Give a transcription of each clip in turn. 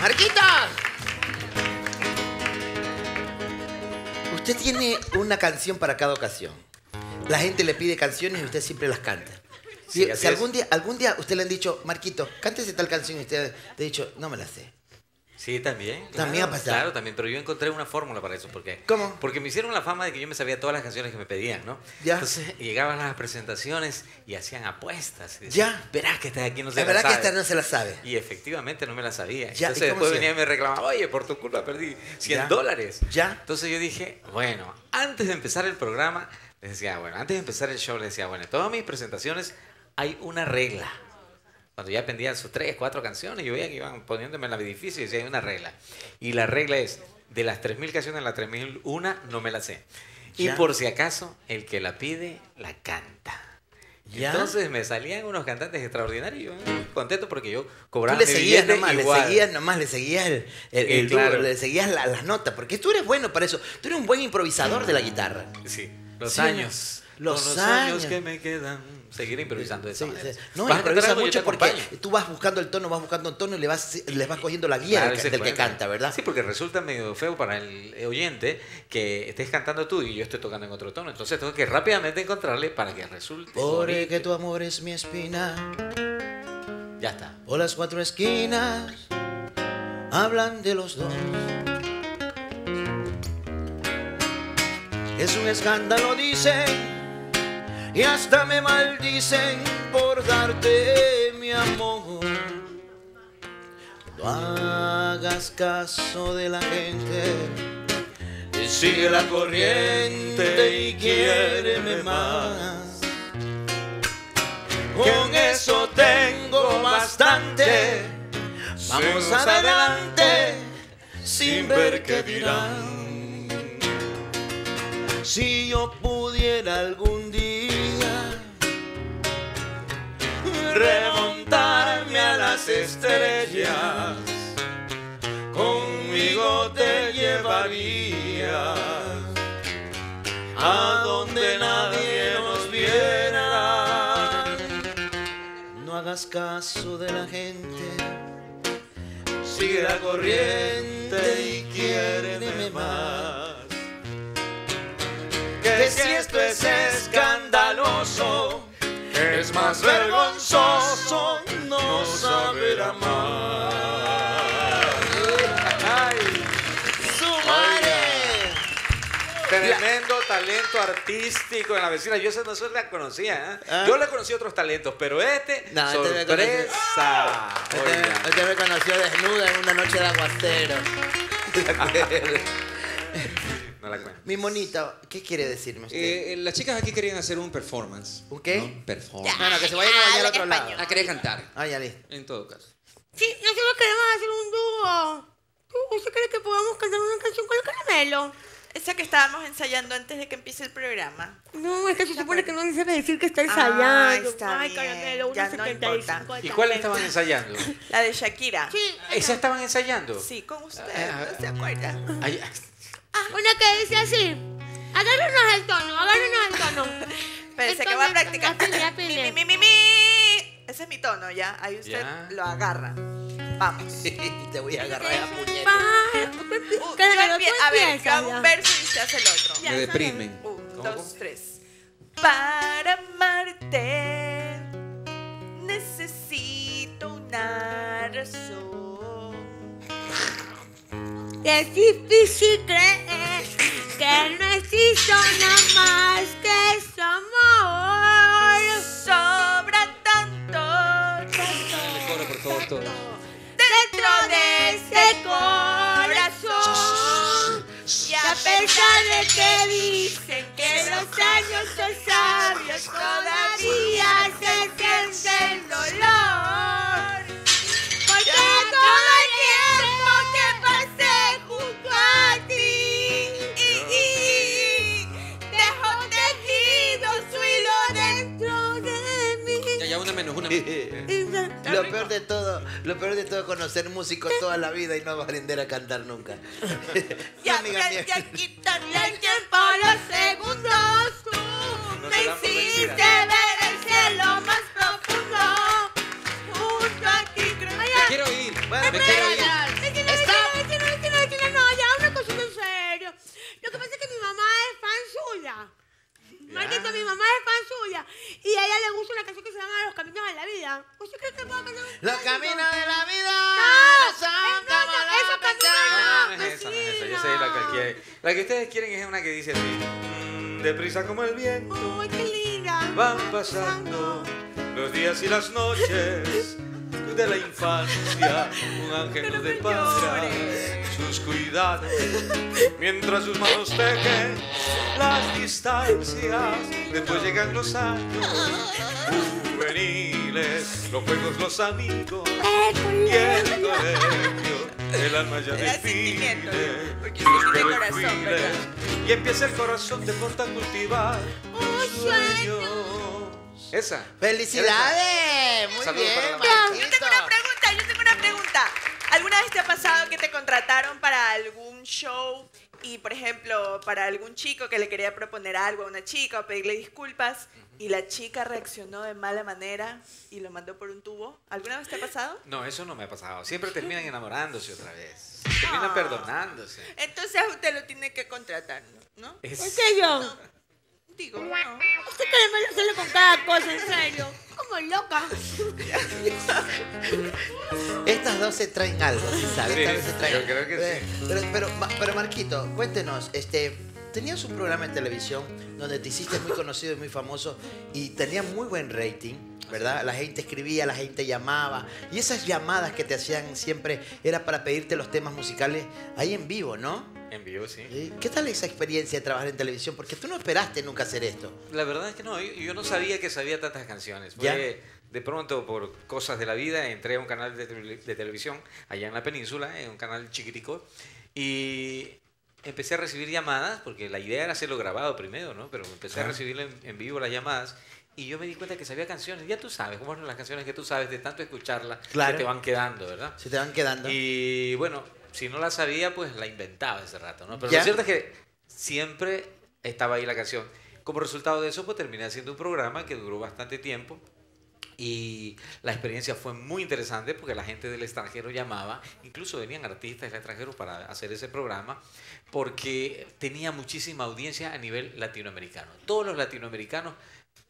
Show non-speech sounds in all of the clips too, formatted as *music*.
¡Marquitos! Usted tiene una canción para cada ocasión. La gente le pide canciones y usted siempre las canta. Si, Sí, así si algún, día, algún día usted le han dicho, Marquito, cántese tal canción y usted le ha dicho, no me la sé. Sí, también. También claro, ha pasado. Claro, también, pero yo encontré una fórmula para eso. ¿Por qué? ¿Cómo? Porque me hicieron la fama de que yo me sabía todas las canciones que me pedían, ¿no? Ya. Entonces *laughs* llegaban las presentaciones y hacían apuestas. y Ya. Verás que esta de aquí no se La la verdad que sabe". esta no se la sabe. Y efectivamente no me la sabía. Ya, ¿y Entonces después hacía? venía y me reclamaba, oye, por tu culpa perdí 100 Ya. dólares. Ya. Entonces yo dije, bueno, antes de empezar el programa, les decía, bueno, antes de empezar el show, les decía, bueno, en todas mis presentaciones hay una regla. Cuando ya pendían sus tres, cuatro canciones, yo veía que iban poniéndome en el edificio y decía, hay una regla. Y la regla es, de las 3.000 canciones, la 3.001 no me la sé. Y Ya. por si acaso, el que la pide, la canta. Ya. Entonces me salían unos cantantes extraordinarios y yo eh, contento porque yo Tú cobraba le mi seguías nomás, le igual. seguías nomás, le seguías el, el, el claro. le seguías la- las notas, porque tú eres bueno para eso. Tú eres un buen improvisador de la guitarra. Sí, los Sí, años. los los años. años que me quedan. Seguir improvisando de esa Sí, manera. sí. No, ¿Vas improvisa mucho porque acompaño. tú vas buscando el tono, vas buscando el tono y le vas, le vas cogiendo la guía Claro, del, del que canta, ¿verdad? Sí, porque resulta medio feo para el oyente que estés cantando tú y yo estoy tocando en otro tono. Entonces tengo que rápidamente encontrarle para que resulte. Porque bonito. tu amor es mi espina, Ya está. o las cuatro esquinas hablan de los dos. Es un escándalo, dicen, y hasta me maldicen por darte mi amor. No hagas caso de la gente, y sigue la corriente y quiéreme más. Con eso tengo bastante. Vamos adelante sin ver qué dirán. Si yo pudiera algún día remontarme a las estrellas, conmigo te llevaría a donde nadie nos viera. No hagas caso de la gente, sigue la corriente y quiéreme más. Que si esto es escandaloso, es más vergonzoso no saber amar. ¡Ay! ¡Su madre! Tremendo talento artístico en la vecina. Yo esa no se la conocía. ¿eh? ¿Ah? Yo le conocí otros talentos, pero este, No, este me sorpresa. Oiga. Usted me conoció desnuda en una noche de aguacero. *laughs* No la cuento. Mi monita, ¿qué quiere decirme usted? Eh, eh, las chicas aquí querían hacer un performance. ¿Un qué? ¿no? Performance. no, no, que se vayan a bañar al otro lado. Ah, quería cantar. Ah, ya listo. En todo caso. Sí, nosotros queremos hacer un dúo. ¿Usted cree que podamos cantar una canción con el caramelo? Esa que estábamos ensayando antes de que empiece el programa. No, es que se supone que no se debe decir que está Ah, ensayando. está Ay, caramelo, ya una no 75 importa. ¿Y cuál estaban ensayando? La de Shakira. Sí, ¿Esa estaban ensayando? Sí, con usted. Ah, ¿No se acuerda? Ay, una que dice así. Agárrenos el tono, agárrenos el tono. *laughs* Espérese que voy a practicar. Mi, mi, mi, mi. Ese es mi tono, ¿ya? Ahí usted Ya. lo agarra. Vamos. *laughs* Te voy a agarrar a puñete. Uh, a ver, yo hago un verso y usted hace el otro. Ya, Me deprimen. Un, dos, tres. Para amarte necesito una razón. Es difícil creer que no existe nada más que su amor. Sobra tanto, coro, por favor, todos. dentro de ese corazón. Y a pesar de que dicen que los años son sabios, todavía se siente el dolor. Una menos, una menos. Lo peor de todo, lo peor de todo es conocer músicos toda la vida y no aprender a cantar nunca. Ya, Amiga ya, mía. ya, quitarle El tiempo, los segundos, tú No me hiciste la vida. ¿Usted cree que puedo cantar un Los clásico? caminos de la vida No, son no, como no, la eso montaña. No, no es esa, no es esa. Yo sé la que quiere. La que ustedes quieren es una que dice así. mm, Deprisa como el viento. Uy, qué linda. Van pasando los días y las noches de la infancia. Un ángel nos depara sus cuidados mientras sus manos tejen las distancias. Después llegan los años juveniles, los juegos, los amigos y el colegio. El alma ya define corazón, perfiles y empieza el corazón de pronto a cultivar sueños. Esa. ¡Felicidades! Muy Saludos bien. Yo tengo una pregunta, yo tengo una pregunta. ¿Alguna vez te ha pasado que te contrataron para algún show y, por ejemplo, para algún chico que le quería proponer algo a una chica o pedirle disculpas y la chica reaccionó de mala manera y lo mandó por un tubo? ¿Alguna vez te ha pasado? No, eso no me ha pasado. Siempre *laughs* terminan enamorándose otra vez. Terminan Ah. perdonándose. Entonces usted lo tiene que contratar, ¿no? Es- ¿Por qué yo? Digo, no. Usted quiere me lo sale con cada cosa, en serio. Como loca. Estas dos se traen algo, ¿sí sabes? Sí, Estas dos se traen- yo creo que Eh, sí. Pero, pero, Ma- pero, Marquito, cuéntenos, este, tenías un programa en televisión donde te hiciste muy conocido y muy famoso y tenía muy buen rating, ¿verdad? La gente escribía, la gente llamaba y esas llamadas que te hacían siempre era para pedirte los temas musicales ahí en vivo, ¿no? En vivo, sí. ¿Qué tal esa experiencia de trabajar en televisión? Porque tú no esperaste nunca hacer esto. La verdad es que no, yo, yo no sabía que sabía tantas canciones. ¿Ya? de pronto, por cosas de la vida, entré a un canal de, de televisión allá en la península, en un canal chiquitico, y empecé a recibir llamadas, porque la idea era hacerlo grabado primero, ¿no? Pero empecé a recibir en, en vivo las llamadas. Y yo me di cuenta que sabía canciones. Ya tú sabes, cómo son las canciones que tú sabes de tanto escucharlas, Claro. que te van quedando, ¿verdad? Se te van quedando. Y bueno, si no la sabía, pues la inventaba ese rato, ¿no? Pero ¿Ya? lo cierto es que siempre estaba ahí la canción. Como resultado de eso, pues terminé haciendo un programa que duró bastante tiempo. Y la experiencia fue muy interesante porque la gente del extranjero llamaba, incluso venían artistas del extranjero para hacer ese programa, porque tenía muchísima audiencia a nivel latinoamericano. Todos los latinoamericanos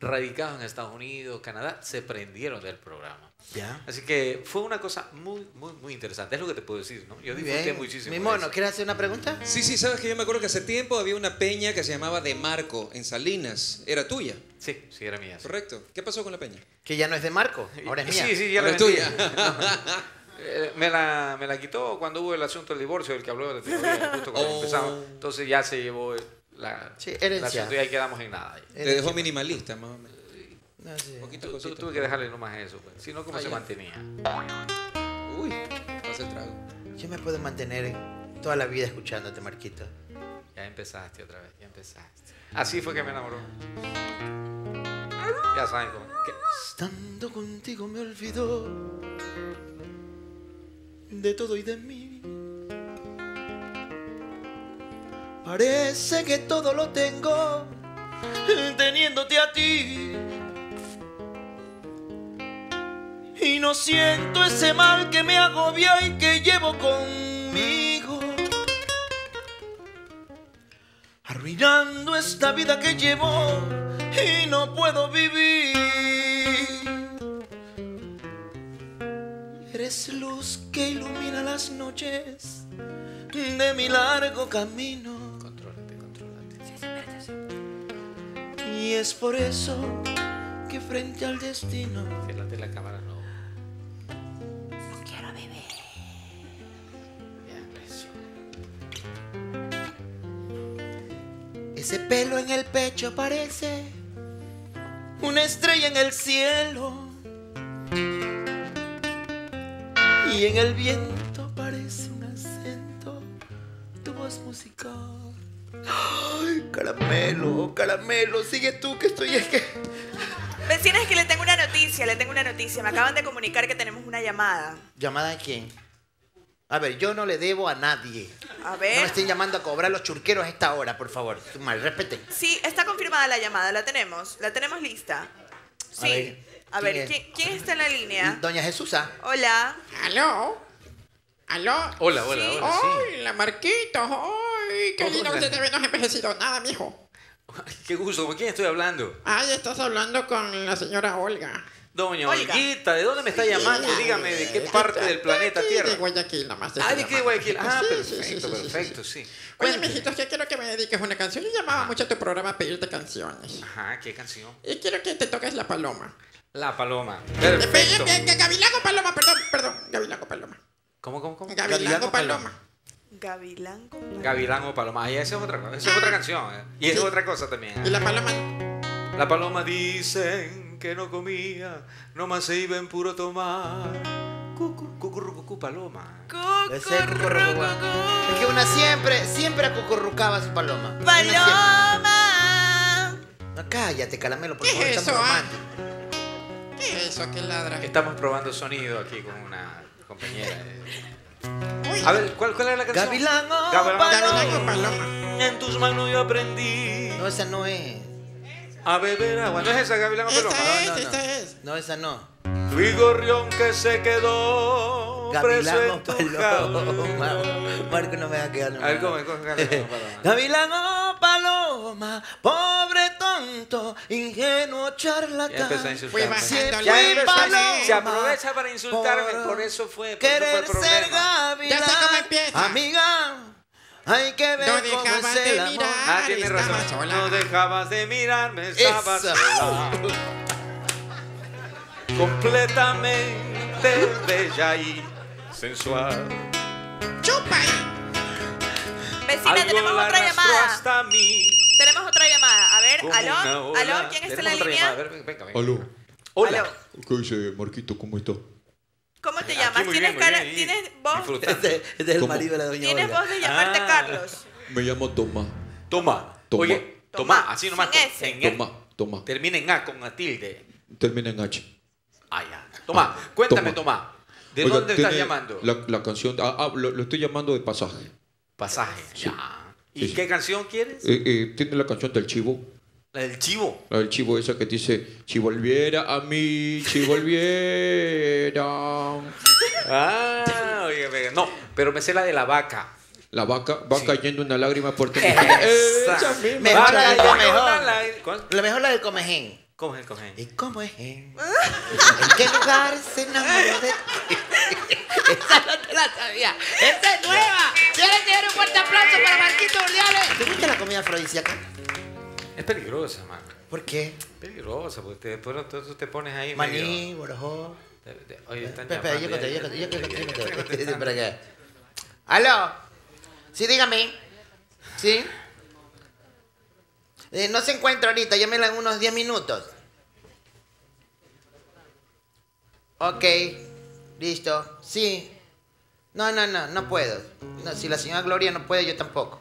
radicados en Estados Unidos, Canadá, se prendieron del programa. ¿Ya? Así que fue una cosa muy, muy, muy interesante. Es lo que te puedo decir, ¿no? Yo disfruté bien. muchísimo. Mi mono. ¿quieres hacer una pregunta? Sí, sí, sabes que yo me acuerdo que hace tiempo había una peña que se llamaba De Marco en Salinas. Era tuya, Sí, sí, era mía. sí. correcto. ¿Qué pasó con la peña? Que ya no es de Marco, ahora es mía. Sí, sí, ya Ahora la es vendí. tuya. Eh, me, la, me la quitó cuando hubo el asunto del divorcio del que habló de teoría, justo cuando Oh. empezamos. Entonces ya se llevó la, Sí, herencia. y ahí quedamos en nada. Te dejó minimalista, más o menos. No sé. Poquito tu- cosita. tuve que dejarle nomás eso, pues. Si no, ¿cómo Ah, se ya. mantenía? Uy, pasa el trago. Yo me puedo mantener toda la vida escuchándote, Marquito. Ya empezaste otra vez, ya empezaste. Así fue que me enamoró. Ya saben cómo. ¿Qué? Estando contigo me olvidó de todo y de mí. Parece que todo lo tengo teniéndote a ti. Y no siento ese mal que me agobia y que llevo conmigo. Arruinando esta vida que llevo y no puedo vivir. Eres luz que ilumina las noches de mi largo camino. Y es por eso que frente al destino de la cámara no. No quiero beber. Ese pelo en el pecho parece una estrella en el cielo. Y en el viento caramelo, sigue tú que estoy es que... *laughs* Vecinas, es que le tengo una noticia, le tengo una noticia. Me acaban de comunicar que tenemos una llamada. ¿Llamada de quién? A ver, yo no le debo a nadie. A No me ver. estén llamando a cobrar los churqueros a esta hora, por favor. Mal, respeten. Sí, está confirmada la llamada, la tenemos. La tenemos lista. Sí. ver, A ¿quién ver, es? ¿quién, quién está en la línea? Doña Jesusa. Hola. ¿Aló? ¿Aló? Hola, hola, Sí. hola, sí. ¡Hola, Marquito! ¡Ay, qué lindo! Usted todavía no has envejecido nada, mijo. Ay, *laughs* Qué gusto, ¿con quién estoy hablando? Ay, estás hablando con la señora Olga. Doña Olga. Olguita, ¿de dónde me está llamando? Dígame, ¿de qué parte del planeta Aquí Tierra? De Guayaquil, nomás. Ah, ¿de qué. Guayaquil? Ah, Sí, perfecto, sí, sí, sí, perfecto, sí. sí. Oye, mijito, yo quiero que me dediques una canción. Yo llamaba mucho a tu programa a pedirte canciones. Ajá, ¿qué canción? Y quiero que te toques La Paloma. La Paloma. Perfecto. Gavilago Paloma, perdón, perdón. Gavilago Paloma. ¿Cómo, cómo, cómo? Gavilago Gavilago Paloma. Gavilán. con- Gavilán o Paloma. Ay, esa es otra cosa. Esa es otra canción. ¿eh? Y es otra cosa también. Y ¿eh? La Paloma. La paloma dicen que no comía, nomás se iba en puro tomar. Cucu, cucurrucucú, paloma. Ese es. Es que una siempre, siempre acucurrucaba a su paloma. Una Paloma. No, cállate, caramelo, por ¿Qué favor, es eso, ah? ¿Qué es eso que ladra? Estamos probando sonido aquí con una compañera. Uy, A ver, ¿cuál, cuál era la canción? Gavilán o Gavilán. Gavilago Paloma. En tus manos yo aprendí No, esa no es. a beber agua. ¿No es esa Gavilán Paloma? Esta es, no, no. esta es. No, esa no. Fui gorrión que se quedó Gavilán o en tu Paloma. *laughs* Marco, no me va a quedar A ver, ¿cómo es? ¿Cómo es *laughs* Gavilán Paloma? Paloma, pobre tonto, ingenuo charlatán. Ya empezó a Fui insultarme. bajando Siempre la fui empezó a- paloma. Se aprovecha para insultarme, por por eso fue. Por eso fue Querer el ser gavilán. Ya sé cómo empieza. Amiga, hay que ver No cómo dejabas es de el amor. mirar. Ah, tienes Estaba razón. sola. No dejabas de mirarme, estabas sola. Completamente bella y sensual. Chupa. Vecina, Algo tenemos otra llamada. hasta mí. Tenemos otra llamada. A ver, como una aló, aló, ¿quién está en la línea? A ver, venga, venga. Aló, Hola. Aló. ¿qué dice Marquito? ¿Cómo está? ¿Cómo te Aquí llamas? muy ¿Tienes bien, muy cara, bien, tienes voz. Este, este es el ¿Cómo? marido de la doña tienes Olga. voz de llamarte Ah. Carlos? Me llamo Tomás. Toma. Toma. Oye, Toma, toma, así nomás. sin con- S. en E. Tomás, Tomás. Termina en A con una tilde. Termina en H. Ah, ya. Toma, cuéntame, Toma. ¿De Oiga, dónde estás tiene llamando? La, la canción. Ah, ah, lo, lo estoy llamando de pasaje. Pasaje. Sí. Ya. ¿Y Sí, sí. qué canción quieres? Eh, eh, tiene la canción del chivo. La del chivo. La del chivo esa que dice: Si volviera a mí, si volviera. Ah, oye, oye, no, pero me sé la de la vaca. La vaca va Sí. cayendo una lágrima por tu Esa. Esa misma. Mejor la del comejón. la- mejor la del comején. ¿Cómo es el cojín? ¿Y cómo es él? ¿En qué lugar se enamoró de ti? Esa no te la sabía. ¡Esa es nueva! Señores, señores, un fuerte aplauso para Marquito Urdiales. ¿Te gusta la comida afrodisíaca? Es peligrosa, man. ¿Por qué? Peligrosa, porque te, después tú te pones ahí Maní, borojó. Oye, están Espera, yo conté, yo conté, yo conté, yo conté. ¿Aló? Sí, dígame. ¿Sí? Eh, no se encuentra ahorita, llámela en unos 10 minutos. Ok, listo. Sí. No, no, no, no puedo. No, si la señora Gloria no puede, yo tampoco.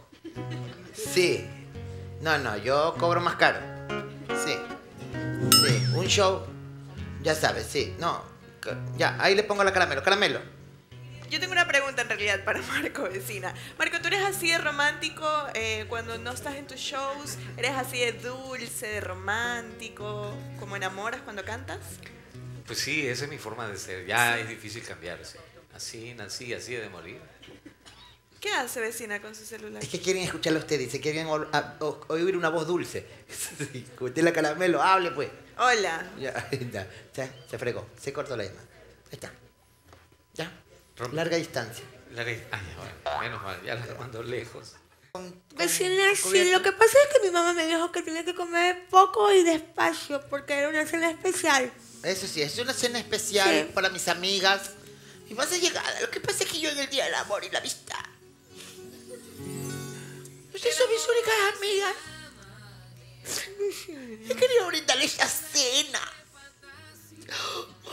Sí. No, no, yo cobro más caro. Sí. Sí, un show. Ya sabes, sí. No. Ya, ahí le pongo la caramelo. Caramelo. Yo tengo una pregunta en realidad para Marco, vecina. Marco, ¿tú eres así de romántico eh, cuando no estás en tus shows? ¿Eres así de dulce, de romántico? ¿Cómo enamoras cuando cantas? Pues sí, esa es mi forma de ser. Ya es difícil cambiarse. Así nací, así de morir. ¿Qué hace vecina con su celular? Es que quieren escucharlo a ustedes, se quieren o- oír una voz dulce. *laughs* Usted la caramelo, hable pues. Hola. Ya, *laughs* ya, ya, se fregó, se cortó la llamada. Ahí está. Ya. Rom- Larga distancia. La re- Ay, bueno, menos mal, ya la mando lejos. Vecina, sí, lo que pasa es que mi mamá me dijo que tenía que comer poco y despacio porque era una cena especial. Eso sí, es una cena especial Sí. para mis amigas. Y vas a llegar. Lo que pasa es que yo en el día del amor y la amistad. Ustedes son mis únicas amigas. *laughs* He querido brindarles esta cena. *gasps*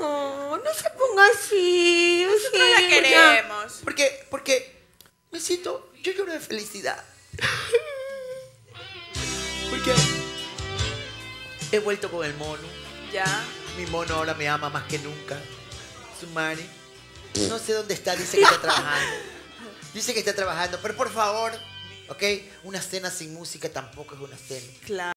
No, no se ponga así. Nosotros la queremos. Porque, porque me siento, yo lloro de felicidad. *laughs* Porque he vuelto con el mono. Ya. Mi mono ahora me ama más que nunca. Su mani. No sé dónde está, dice que *laughs* está trabajando. Dice que está trabajando, pero por favor, ¿ok? Una cena sin música tampoco es una cena. Claro.